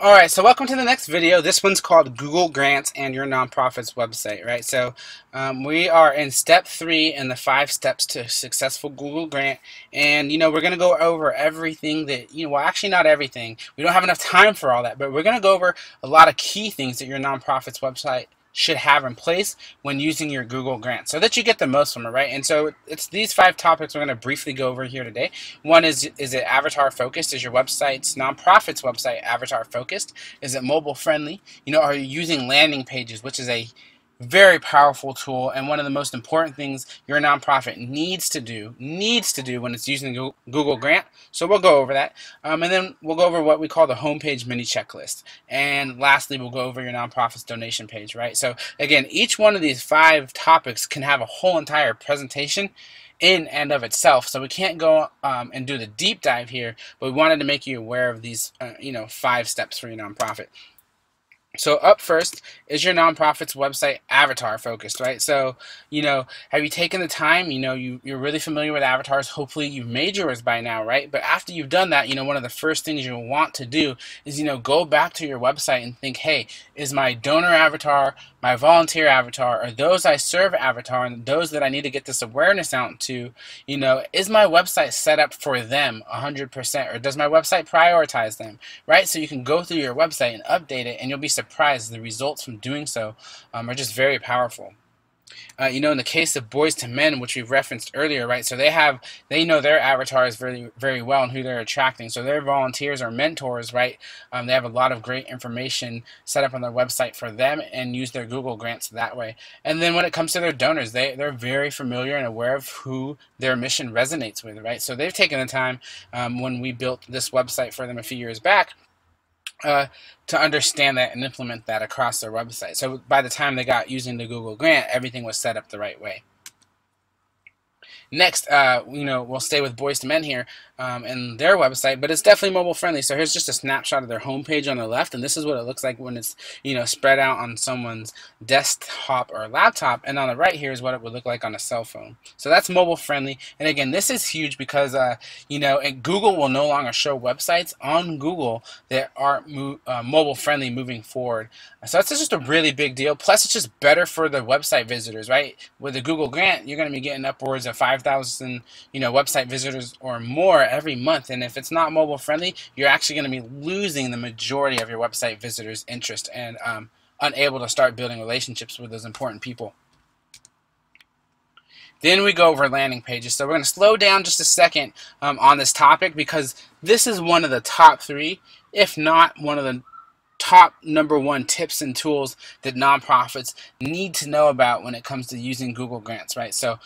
Alright, so welcome to the next video. This one's called Google Grants and Your Nonprofit's Website, right? So um, we are in step three in the five steps to successful Google Grant. And, you know, we're going to go over everything that, you know, well, actually not everything. We don't have enough time for all that, but we're going to go over a lot of key things that your nonprofit's website should have in place when using your Google Grant so that you get the most from it, right? And so it's these five topics we're going to briefly go over here today. One is, is it avatar focused? Is your website's nonprofit's website avatar focused? Is it mobile friendly? You know, are you using landing pages, which is a very powerful tool and one of the most important things your nonprofit needs to do needs to do when it's using Google Grant. So we'll go over that, um, and then we'll go over what we call the homepage mini checklist. And lastly, we'll go over your nonprofit's donation page. Right. So again, each one of these five topics can have a whole entire presentation in and of itself. So we can't go um, and do the deep dive here, but we wanted to make you aware of these, uh, you know, five steps for your nonprofit. So up first is your nonprofit's website avatar focused, right? So, you know, have you taken the time, you know, you, you're really familiar with avatars. Hopefully you've made yours by now, right? But after you've done that, you know, one of the first things you want to do is, you know, go back to your website and think, hey, is my donor avatar, my volunteer avatar, or those I serve avatar, and those that I need to get this awareness out to, you know, is my website set up for them 100%, or does my website prioritize them, right? So you can go through your website and update it, and you'll be surprised. The results from doing so um, are just very powerful. Uh, you know, in the case of Boys to Men, which we referenced earlier, right? So they have, they know their avatars very, very well and who they're attracting. So their volunteers or mentors, right? Um, they have a lot of great information set up on their website for them and use their Google grants that way. And then when it comes to their donors, they, they're very familiar and aware of who their mission resonates with, right? So they've taken the time um, when we built this website for them a few years back uh, to understand that and implement that across their website. So by the time they got using the Google Grant, everything was set up the right way. Next, uh, you know, we'll stay with Boys to Men here um, and their website, but it's definitely mobile friendly. So here's just a snapshot of their homepage on the left, and this is what it looks like when it's, you know, spread out on someone's desktop or laptop. And on the right here is what it would look like on a cell phone. So that's mobile friendly. And again, this is huge because, uh, you know, Google will no longer show websites on Google that are mo uh, mobile friendly moving forward. So that's just a really big deal. Plus, it's just better for the website visitors, right? With the Google Grant, you're going to be getting upwards of 5,000, you know, website visitors or more every month. And if it's not mobile friendly, you're actually going to be losing the majority of your website visitors' interest and um, unable to start building relationships with those important people. Then we go over landing pages. So we're going to slow down just a second um, on this topic because this is one of the top three, if not one of the top number one tips and tools that nonprofits need to know about when it comes to using Google Grants, right? So,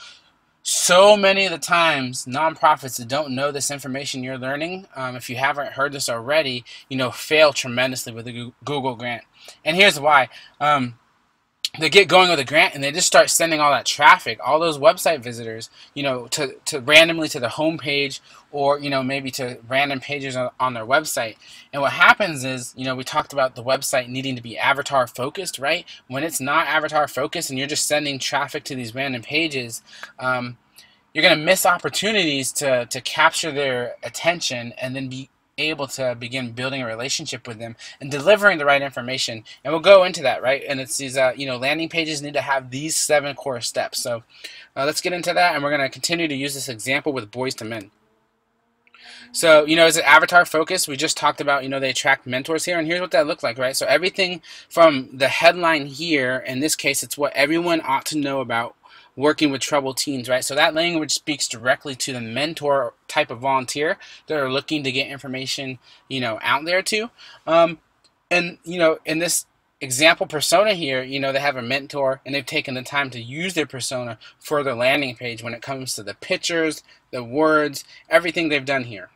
so many of the times, nonprofits that don't know this information you're learning, um, if you haven't heard this already, you know, fail tremendously with the Google Grant. And here's why. Um, they get going with a grant and they just start sending all that traffic, all those website visitors, you know, to, to randomly to the home page or, you know, maybe to random pages on, on their website. And what happens is, you know, we talked about the website needing to be avatar focused, right? When it's not avatar focused and you're just sending traffic to these random pages, um, you're going to miss opportunities to, to capture their attention and then be able to begin building a relationship with them and delivering the right information. And we'll go into that, right? And it's these, uh, you know, landing pages need to have these seven core steps. So uh, let's get into that, and we're going to continue to use this example with boys to Men. So, you know, is it avatar focused? We just talked about, you know, they attract mentors here, and here's what that looked like, right? So everything from the headline here, in this case, it's what everyone ought to know about working with troubled teens, right? So that language speaks directly to the mentor type of volunteer that are looking to get information, you know, out there to. Um, and, you know, in this example persona here, you know, they have a mentor and they've taken the time to use their persona for their landing page when it comes to the pictures, the words, everything they've done here.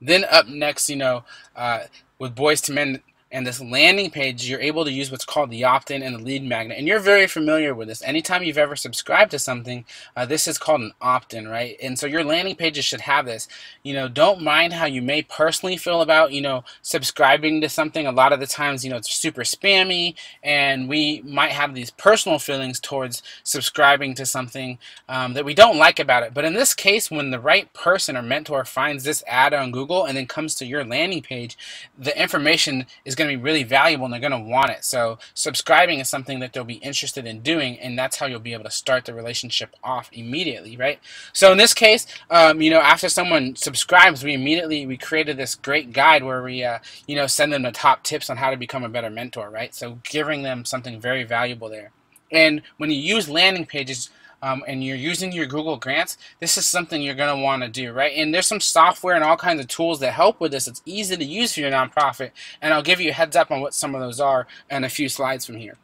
Then up next, you know, uh, with Boys to Men, and this landing page, you're able to use what's called the opt-in and the lead magnet. And you're very familiar with this. Anytime you've ever subscribed to something, uh, this is called an opt-in, right? And so your landing pages should have this. You know, don't mind how you may personally feel about, you know, subscribing to something. A lot of the times, you know, it's super spammy, and we might have these personal feelings towards subscribing to something um, that we don't like about it. But in this case, when the right person or mentor finds this ad on Google and then comes to your landing page, the information is going to be really valuable and they're going to want it. So subscribing is something that they'll be interested in doing, and that's how you'll be able to start the relationship off immediately, right? So in this case, um, you know, after someone subscribes, we immediately we created this great guide where we, uh, you know, send them the top tips on how to become a better mentor, right? So giving them something very valuable there. And when you use landing pages, um, and you're using your Google Grants, this is something you're going to want to do, right? And there's some software and all kinds of tools that help with this. It's easy to use for your nonprofit, and I'll give you a heads up on what some of those are in a few slides from here.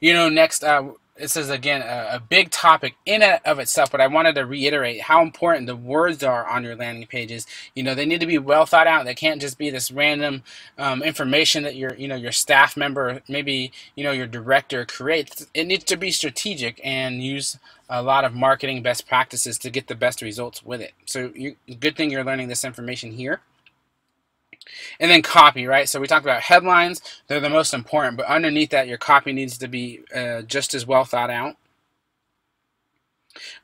You know, next, uh, this is again a, a, big topic in and of itself, but I wanted to reiterate how important the words are on your landing pages. You know, they need to be well thought out. They can't just be this random um, information that your you know your staff member, maybe you know your director creates. It needs to be strategic and use a lot of marketing best practices to get the best results with it. So, you, good thing you're learning this information here. And then copy, right? So we talked about headlines. They're the most important, but underneath that, your copy needs to be uh, just as well thought out.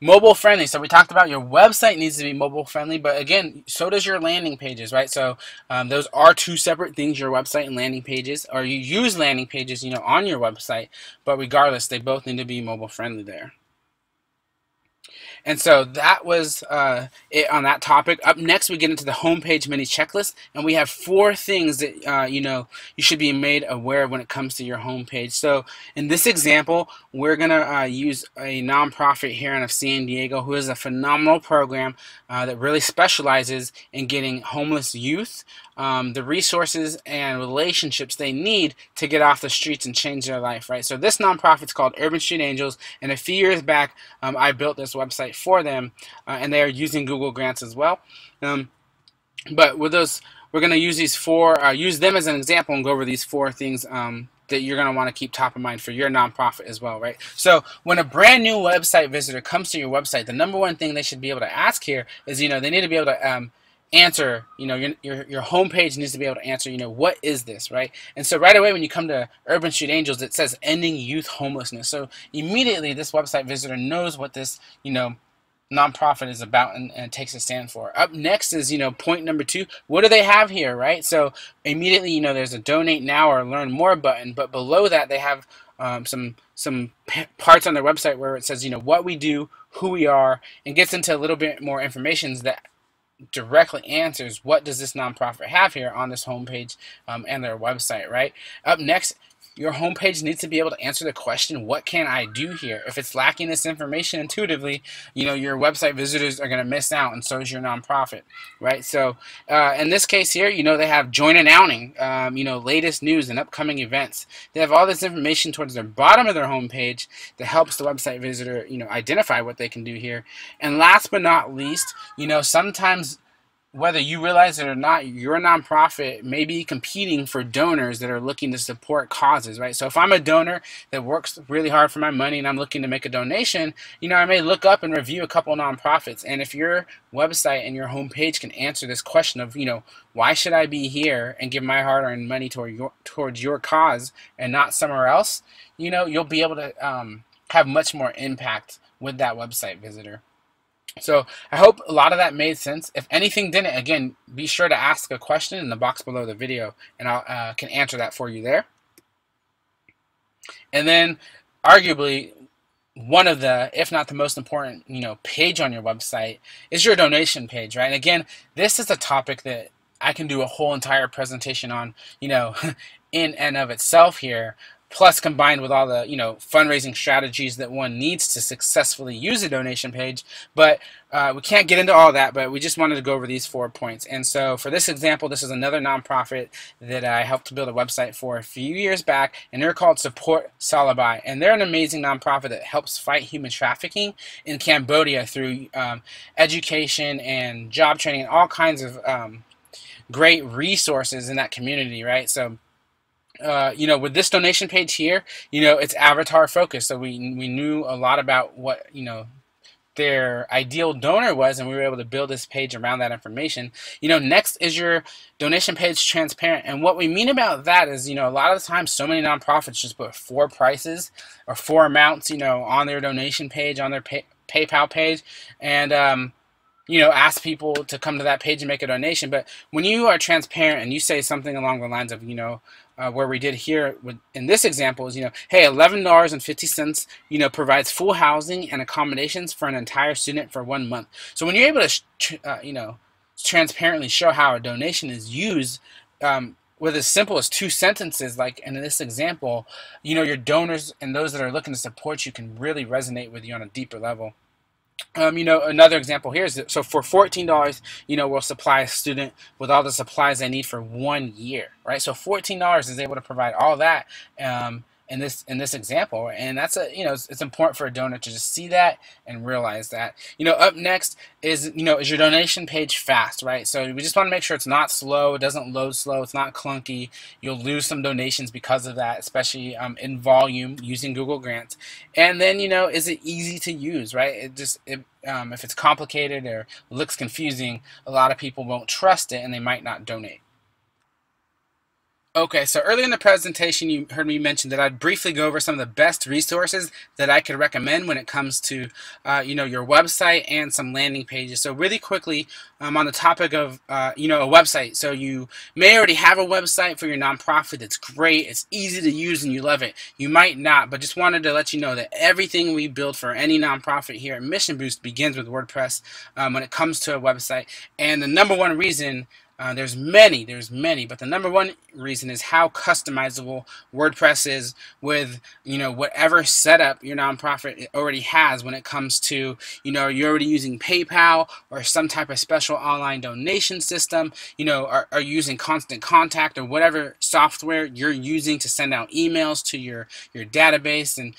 Mobile friendly. So we talked about your website needs to be mobile friendly, but again, so does your landing pages, right? So um, those are two separate things, your website and landing pages, or you use landing pages, you know, on your website, but regardless, they both need to be mobile friendly there. And so that was uh, it on that topic. Up next, we get into the homepage mini checklist, and we have four things that uh, you know you should be made aware of when it comes to your homepage. So in this example, we're gonna uh, use a nonprofit here out of San Diego who has a phenomenal program uh, that really specializes in getting homeless youth um, the resources and relationships they need to get off the streets and change their life, right? So this nonprofit is called Urban Street Angels, and a few years back, um, I built this website for them, uh, and they are using Google Grants as well. Um, but with those, we're going to use these four, uh, use them as an example and go over these four things um, that you're going to want to keep top of mind for your nonprofit as well, right? So when a brand new website visitor comes to your website, the number one thing they should be able to ask here is, you know, they need to be able to um, answer you know your, your your homepage needs to be able to answer you know what is this right? And so right away when you come to urban street angels it says ending youth homelessness. So immediately this website visitor knows what this you know nonprofit is about and, and takes a stand for. Up next is you know point number two what do they have here right? So immediately you know there's a donate now or learn more button but below that they have um, some some parts on their website where it says you know what we do who we are and gets into a little bit more information that directly answers what does this nonprofit have here on this homepage um, and their website, right? Up next, your homepage needs to be able to answer the question, what can I do here? If it's lacking this information intuitively, you know, your website visitors are going to miss out, and so is your nonprofit, right? So uh, in this case here, you know, they have join an outing, um, you know, latest news and upcoming events. They have all this information towards the bottom of their homepage that helps the website visitor, you know, identify what they can do here. And last but not least, you know, sometimes whether you realize it or not, your nonprofit may be competing for donors that are looking to support causes, right? So if I'm a donor that works really hard for my money and I'm looking to make a donation, you know, I may look up and review a couple nonprofits. And if your website and your homepage can answer this question of, you know, why should I be here and give my hard-earned money toward your, towards your cause and not somewhere else, you know, you'll be able to um, have much more impact with that website visitor. So I hope a lot of that made sense. If anything didn't, again, be sure to ask a question in the box below the video, and I uh, can answer that for you there. And then, arguably, one of the, if not the most important, you know, page on your website is your donation page, right? And again, this is a topic that I can do a whole entire presentation on, you know, in and of itself here plus combined with all the you know fundraising strategies that one needs to successfully use a donation page. But uh, we can't get into all that but we just wanted to go over these four points. And so for this example this is another nonprofit that I helped to build a website for a few years back and they're called Support Salabai. And they're an amazing nonprofit that helps fight human trafficking in Cambodia through um, education and job training and all kinds of um, great resources in that community, right? So uh, you know, with this donation page here, you know, it's avatar focused. So we, we knew a lot about what, you know, their ideal donor was, and we were able to build this page around that information. You know, next is your donation page transparent. And what we mean about that is, you know, a lot of the time, so many nonprofits just put four prices or four amounts, you know, on their donation page, on their pay, PayPal page. And, um, you know, ask people to come to that page and make a donation. But when you are transparent and you say something along the lines of, you know, uh, where we did here with, in this example is, you know, hey, $11.50, you know, provides full housing and accommodations for an entire student for one month. So when you're able to, uh, you know, transparently show how a donation is used, um, with as simple as two sentences, like in this example, you know, your donors and those that are looking to support you can really resonate with you on a deeper level. Um, you know, another example here is that, so for fourteen dollars, you know, we'll supply a student with all the supplies they need for one year, right? So fourteen dollars is able to provide all that, um, in this in this example and that's a you know it's, it's, important for a donor to just see that and realize that. You know up next is you know is your donation page fast right? So we just want to make sure it's not slow it doesn't load slow it's not clunky. You'll lose some donations because of that especially um, in volume using Google Grants. And then you know is it easy to use right? It just it, um, if it's complicated or looks confusing a lot of people won't trust it and they might not donate Okay, so earlier in the presentation, you heard me mention that I'd briefly go over some of the best resources that I could recommend when it comes to, uh, you know, your website and some landing pages. So really quickly, um, on the topic of, uh, you know, a website. So you may already have a website for your nonprofit that's great, it's easy to use, and you love it. You might not, but just wanted to let you know that everything we build for any nonprofit here at Mission Boost begins with WordPress um, when it comes to a website. And the number one reason uh, there's many, there's many, but the number one reason is how customizable WordPress is with, you know, whatever setup your nonprofit already has when it comes to, you know, you're already using PayPal or some type of special online donation system, you know, are, are using Constant Contact or whatever software you're using to send out emails to your, your database and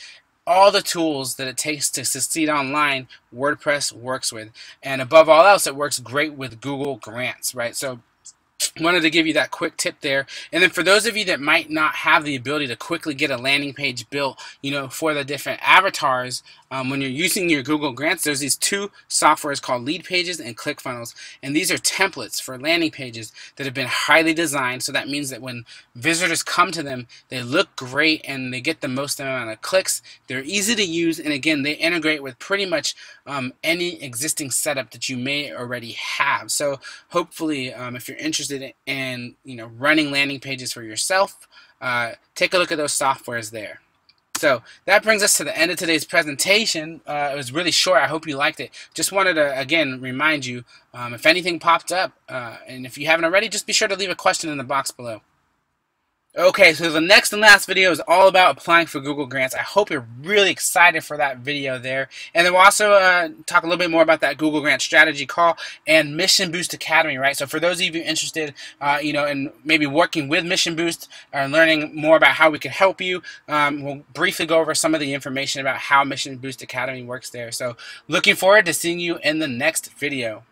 all the tools that it takes to succeed online, WordPress works with. And above all else, it works great with Google Grants, right? So wanted to give you that quick tip there. And then for those of you that might not have the ability to quickly get a landing page built you know for the different avatars um, when you're using your Google Grants there's these two softwares called Leadpages and ClickFunnels and these are templates for landing pages that have been highly designed so that means that when visitors come to them they look great and they get the most amount of clicks they're easy to use and again they integrate with pretty much um, any existing setup that you may already have so hopefully um, if you're interested in you know running landing pages for yourself, uh, take a look at those softwares there. So that brings us to the end of today's presentation. Uh, it was really short. I hope you liked it. Just wanted to, again, remind you, um, if anything popped up, uh, and if you haven't already, just be sure to leave a question in the box below. Okay, so the next and last video is all about applying for Google Grants. I hope you're really excited for that video there. And then we'll also uh, talk a little bit more about that Google Grant strategy call and Mission Boost Academy, right? So for those of you interested, uh, you know, in maybe working with Mission Boost or learning more about how we can help you, um, we'll briefly go over some of the information about how Mission Boost Academy works there. So looking forward to seeing you in the next video.